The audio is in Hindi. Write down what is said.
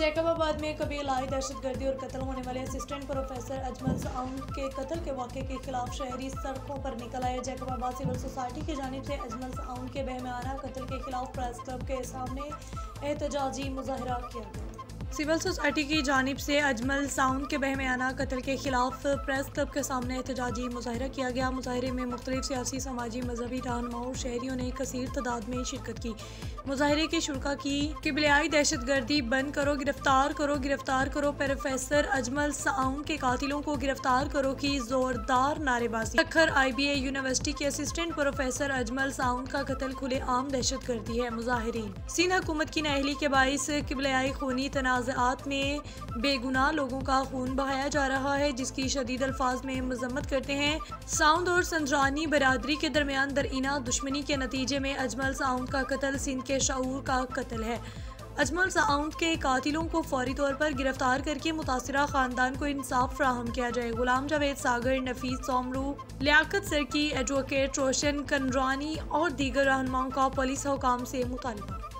कबीलाई दहशत दहशतगर्दी और कत्ल होने वाले असिस्टेंट प्रोफेसर अजमल साउंड के कत्ल के वाक़े के खिलाफ शहरी सड़कों पर निकल आए जैकबाबाद सिविल सोसाइटी की जानब से अजमल साउंड के बहमाना कत्ल के खिलाफ प्रेस क्लब के सामने एहतजाजी मुजाहरा किया गया। सिविल सोसाइटी की जानब से अजमल साउंड के बहमियाना कत्ल के खिलाफ प्रेस क्लब के सामने एहतजाजी मुजाहरा किया गया। मुजाहरे में मुख्तलिफ़ सियासी, समाजी, मजहबी रहनुमाओं शहरीों ने कसर तादाद में शिरकत की। मुजाहरे की शुरा की किबलियाई दहशत गर्दी बंद करो, गिरफ़्तार करो गिरफ़्तार करो, प्रोफेसर अजमल साउंड के कातिलों को गिरफ़्तार करो की जोरदार नारेबाजी। अखर आई बी ए यूनिवर्सिटी के असिस्टेंट प्रोफेसर अजमल साउंड का कत्ल खुले आम दहशत गर्दी है। मुजाहरीन, सिंध हुकूमत की नहली के बाईस किबलियाई खूनी तना तनाज़ात में बेगुनाह लोगों का खून बहाया जा रहा है, जिसकी शदीद अल्फाज में मजम्मत करते हैं। साउंड और संजरानी बरदरी के दरमियान दरइना दुश्मनी के नतीजे में अजमल साउंड का कत्ल, सिंध के शूर का कत्ल है। अजमल साउंड के कातिलों को फौरी तौर पर गिरफ़्तार करके मुतासरा खानदान को इंसाफ फ्राहम किया जाए। गुलाम जावेद सागर, नफीस सोमरू, लियाकत सरकी एडवोकेट रोशन कनरानी और दीगर रहनुमाओं का पुलिस हुकाम से मुतालबा।